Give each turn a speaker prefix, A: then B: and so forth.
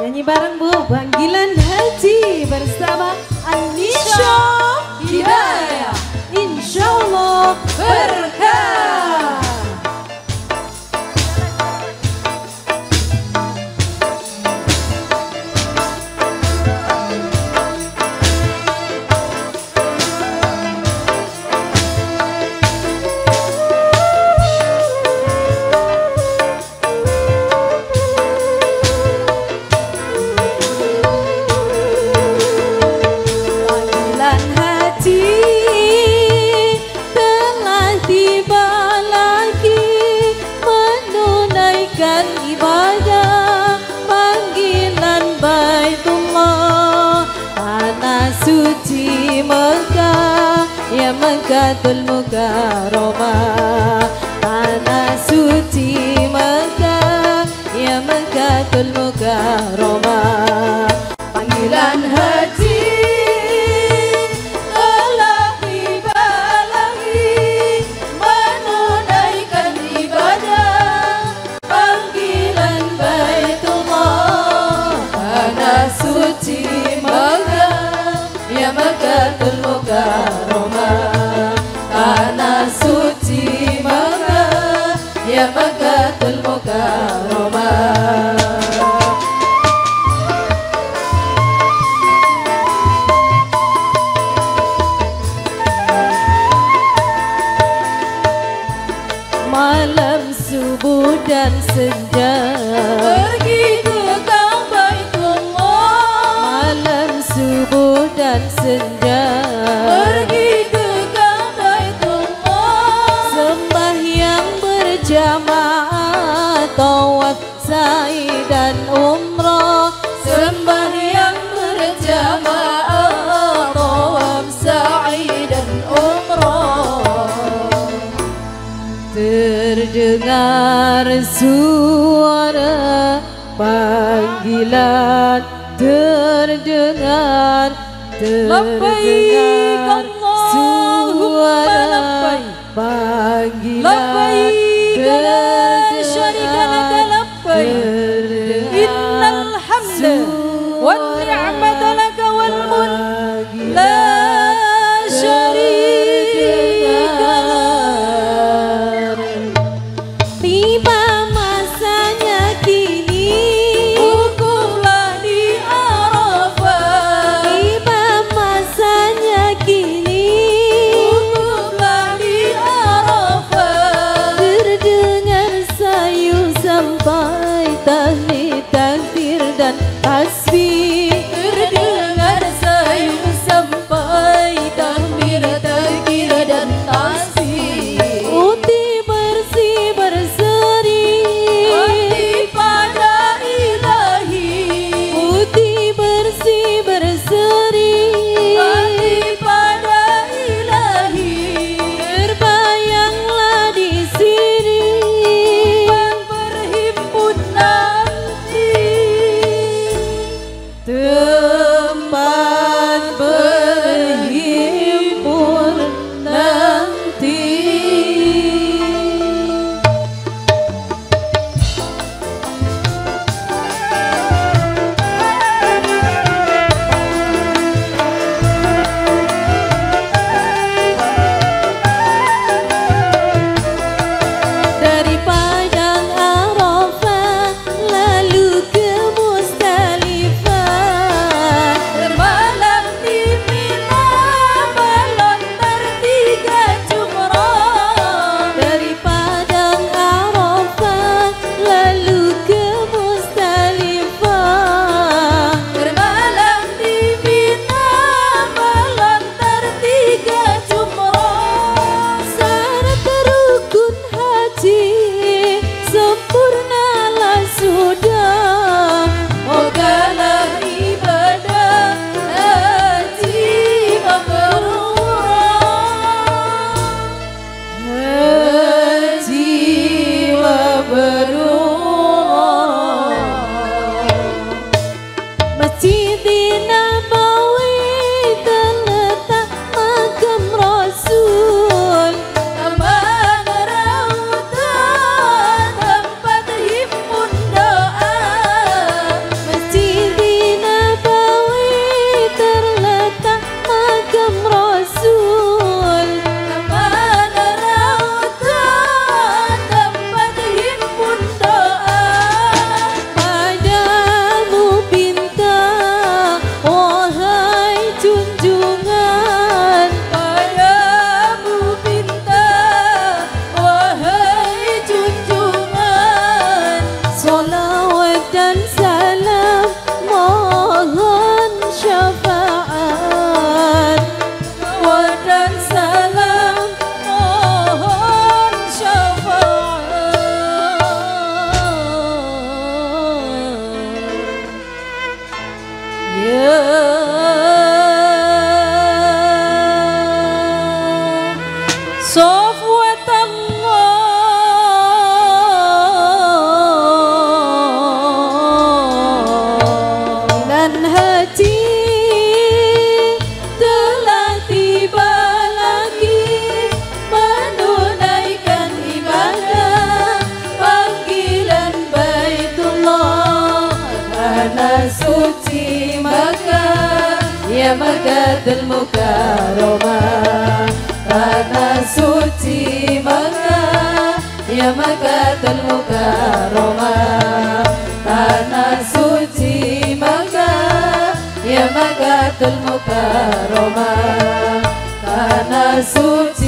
A: Nyanyi bareng Bu, panggilan haji bersama Anisha Hidayah. Insya Allah berkah. Ya Mekahul Mukarramah tanah suci Mekah ya Mekahul Mukarramah panggilan haji tiba lagi menunaikan Malam subuh dan senja. Pergi ke Baitullah Malam subuh dan senja. Pergi ke Baitullah Sembahyang berjamaah Tawaf sa'i dan umrah Terdengar suara panggilan Terdengar Terdengar suara panggilan
B: Labbaik la syarika laka labbaik. Innal hamda wan ni'mata laka wal mulk
A: sampai tahlil takbir dan tasbih love. Makkahul Mukarramah tanah suci Makkah ya Makkahul Mukarramah tanah suci Makkah ya Makkahul Mukarramah tanah suci